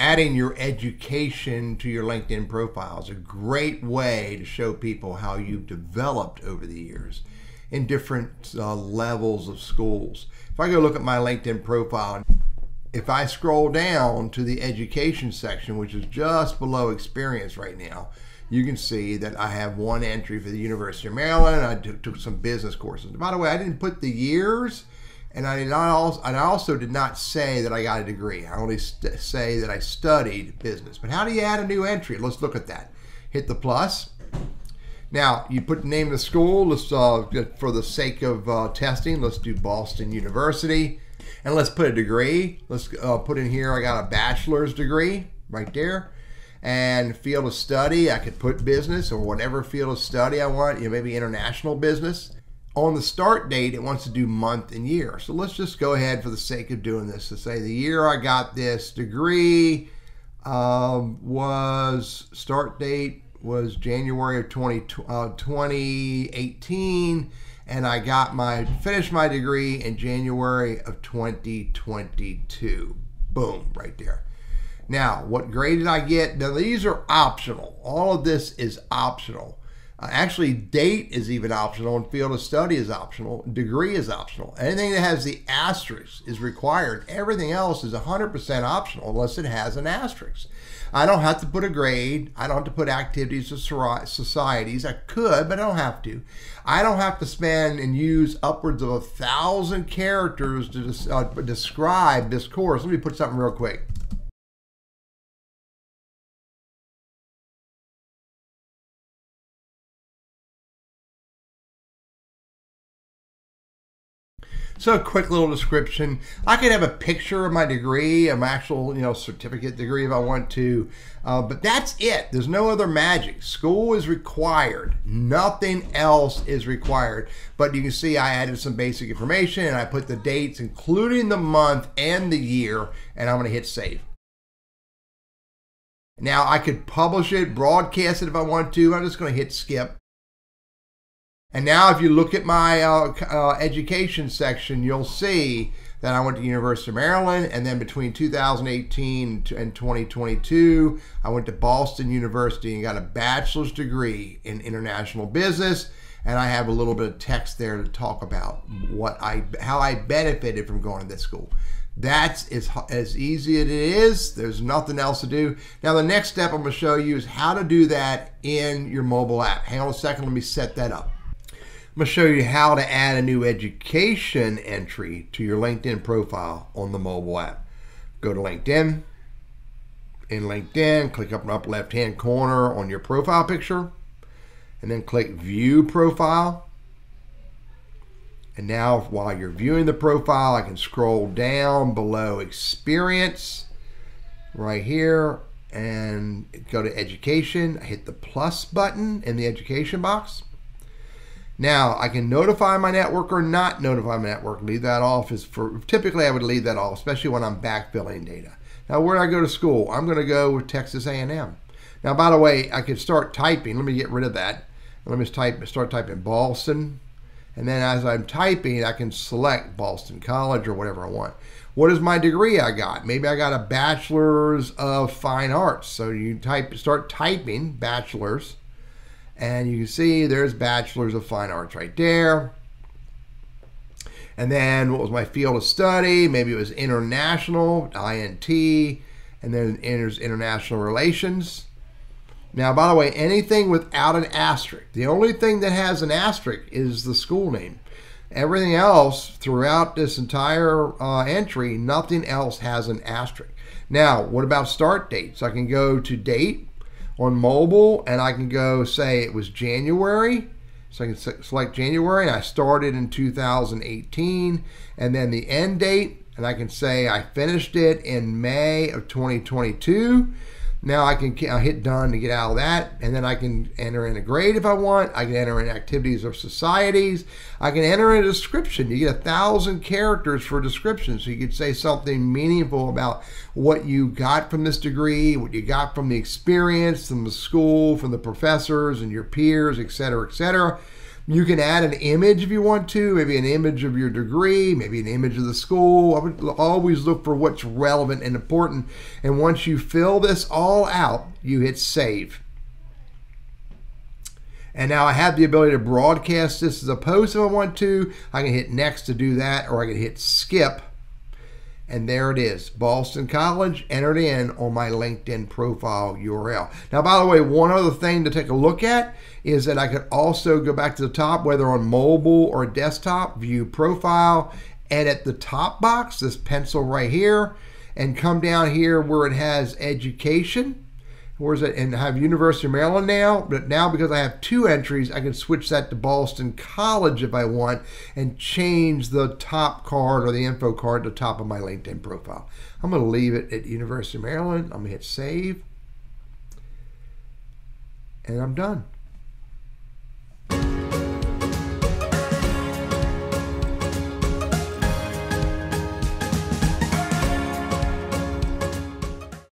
adding your education to your LinkedIn profile is a great way to show people how you've developed over the years in different uh, levels of schools. If I go look at my LinkedIn profile, if I scroll down to the education section, which is just below experience right now, you can see that I have one entry for the University of Maryland. I took some business courses. By the way, I didn't put the years and I did also, and I also did not say that I got a degree. I only say that I studied business. But how do you add a new entry? Let's look at that. Hit the plus. Now you put the name of the school. Let's, uh, for the sake of uh, testing, let's do Boston University, and let's put a degree. Let's uh, put in here. I got a bachelor's degree right there, and field of study. I could put business or whatever field of study I want. You know, maybe international business on the start date, it wants to do month and year. So let's just go ahead for the sake of doing this to say the year I got this degree um, was start date was January of 20, uh, 2018 and I got my finished my degree in January of 2022. Boom, right there. Now, what grade did I get? Now, these are optional. All of this is optional. Uh, actually, date is even optional, and field of study is optional. Degree is optional. Anything that has the asterisk is required. Everything else is 100% optional unless it has an asterisk. I don't have to put a grade. I don't have to put activities of societies. I could, but I don't have to. I don't have to spend and use upwards of a thousand characters to uh, describe this course. Let me put something real quick. So a quick little description. I could have a picture of my degree, an actual, you know, certificate degree if I want to, uh, but that's it. There's no other magic. School is required. Nothing else is required. But you can see I added some basic information and I put the dates, including the month and the year, and I'm going to hit save. Now I could publish it, broadcast it if I want to. I'm just going to hit skip. And now if you look at my uh, uh, education section, you'll see that I went to University of Maryland, and then between 2018 and 2022, I went to Boston University and got a bachelor's degree in international business. And I have a little bit of text there to talk about what I, how I benefited from going to this school. That's as, as easy as it is. There's nothing else to do. Now, the next step I'm going to show you is how to do that in your mobile app. Hang on a second. Let me set that up. I'm going to show you how to add a new education entry to your LinkedIn profile on the mobile app. Go to LinkedIn. In LinkedIn, click up in the upper left hand corner on your profile picture and then click View Profile. And now, while you're viewing the profile, I can scroll down below Experience right here and go to Education. I hit the plus button in the Education box. Now, I can notify my network or not notify my network. Leave that off is for typically I would leave that off, especially when I'm backfilling data. Now, where do I go to school? I'm going to go with Texas A&M. Now, by the way, I could start typing. Let me get rid of that. Let me type, start typing Boston. And then as I'm typing, I can select Boston College or whatever I want. What is my degree I got? Maybe I got a bachelor's of fine arts. So you type, start typing bachelor's and you can see there's Bachelor's of Fine Arts right there. And then what was my field of study? Maybe it was international, INT, and then there's international relations. Now, by the way, anything without an asterisk, the only thing that has an asterisk is the school name. Everything else throughout this entire uh, entry, nothing else has an asterisk. Now, what about start date? So I can go to date, on mobile and I can go say it was January. So I can select January I started in 2018 and then the end date and I can say I finished it in May of 2022 now I can I'll uh, hit done to get out of that, and then I can enter in a grade if I want. I can enter in activities or societies. I can enter in a description. You get a thousand characters for a description, so you could say something meaningful about what you got from this degree, what you got from the experience, from the school, from the professors and your peers, etc., etc. You can add an image if you want to, maybe an image of your degree, maybe an image of the school. I would always look for what's relevant and important. And once you fill this all out, you hit save. And now I have the ability to broadcast this as a post if I want to. I can hit next to do that, or I can hit skip. And there it is, Boston College entered in on my LinkedIn profile URL. Now, by the way, one other thing to take a look at is that I could also go back to the top, whether on mobile or desktop, view profile, edit the top box, this pencil right here, and come down here where it has education where's it? And I have University of Maryland now? But now because I have two entries I can switch that to Boston College if I want and change the top card or the info card to the top of my LinkedIn profile. I'm going to leave it at University of Maryland. I'm going to hit save. And I'm done